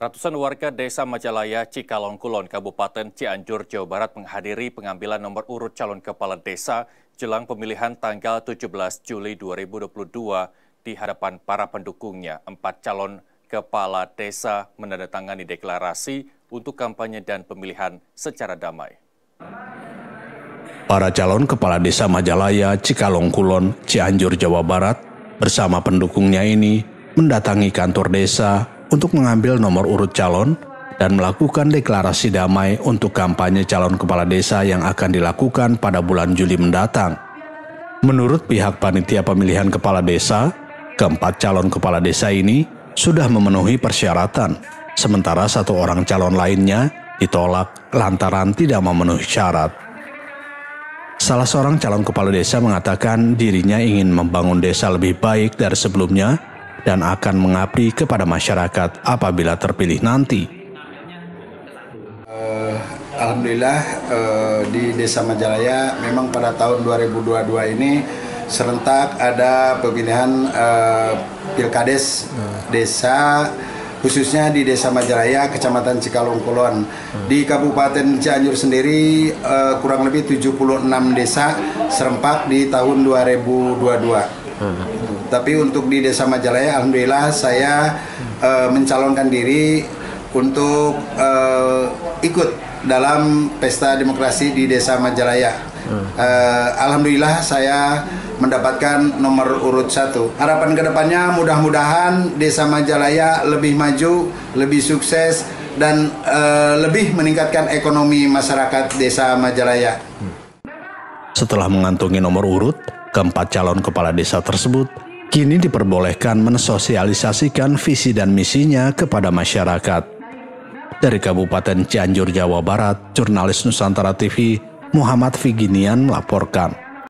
Ratusan warga desa Majalaya, Cikalong Kulon, Kabupaten Cianjur, Jawa Barat menghadiri pengambilan nomor urut calon kepala desa jelang pemilihan tanggal 17 Juli 2022 di hadapan para pendukungnya. Empat calon kepala desa menandatangani deklarasi untuk kampanye dan pemilihan secara damai. Para calon kepala desa Majalaya, Cikalong Kulon, Cianjur, Jawa Barat bersama pendukungnya ini mendatangi kantor desa untuk mengambil nomor urut calon dan melakukan deklarasi damai untuk kampanye calon kepala desa yang akan dilakukan pada bulan Juli mendatang. Menurut pihak panitia pemilihan kepala desa, keempat calon kepala desa ini sudah memenuhi persyaratan, sementara satu orang calon lainnya ditolak lantaran tidak memenuhi syarat. Salah seorang calon kepala desa mengatakan dirinya ingin membangun desa lebih baik dari sebelumnya dan akan mengabdi kepada masyarakat apabila terpilih nanti. Uh, Alhamdulillah uh, di Desa Majalaya memang pada tahun 2022 ini serentak ada pemilihan uh, pilkades desa khususnya di Desa Majalaya, Kecamatan Cikalong Kulon. Di Kabupaten Cianjur sendiri uh, kurang lebih 76 desa serempak di tahun 2022. Tapi untuk di Desa Majalaya, alhamdulillah saya uh, mencalonkan diri untuk uh, ikut dalam pesta demokrasi di Desa Majalaya. Uh, alhamdulillah saya mendapatkan nomor urut satu. Harapan ke depannya mudah-mudahan Desa Majalaya lebih maju, lebih sukses, dan uh, lebih meningkatkan ekonomi masyarakat Desa Majalaya. Setelah mengantongi nomor urut, Keempat calon kepala desa tersebut kini diperbolehkan mensosialisasikan visi dan misinya kepada masyarakat. Dari Kabupaten Cianjur, Jawa Barat, jurnalis Nusantara TV Muhammad Viginian melaporkan.